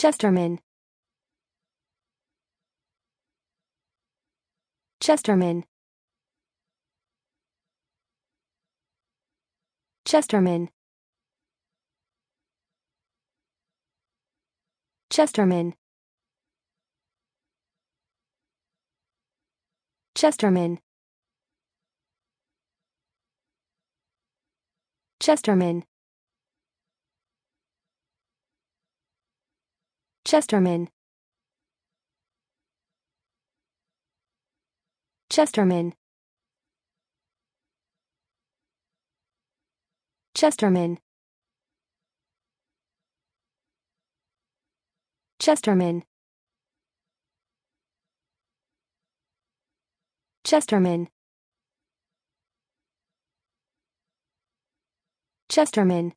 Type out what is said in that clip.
Chesterman. Chesterman. Chesterman. Chesterman. Chesterman. Chesterman Chesterman. Chesterman. Chesterman. Chesterman. Chesterman. Chesterman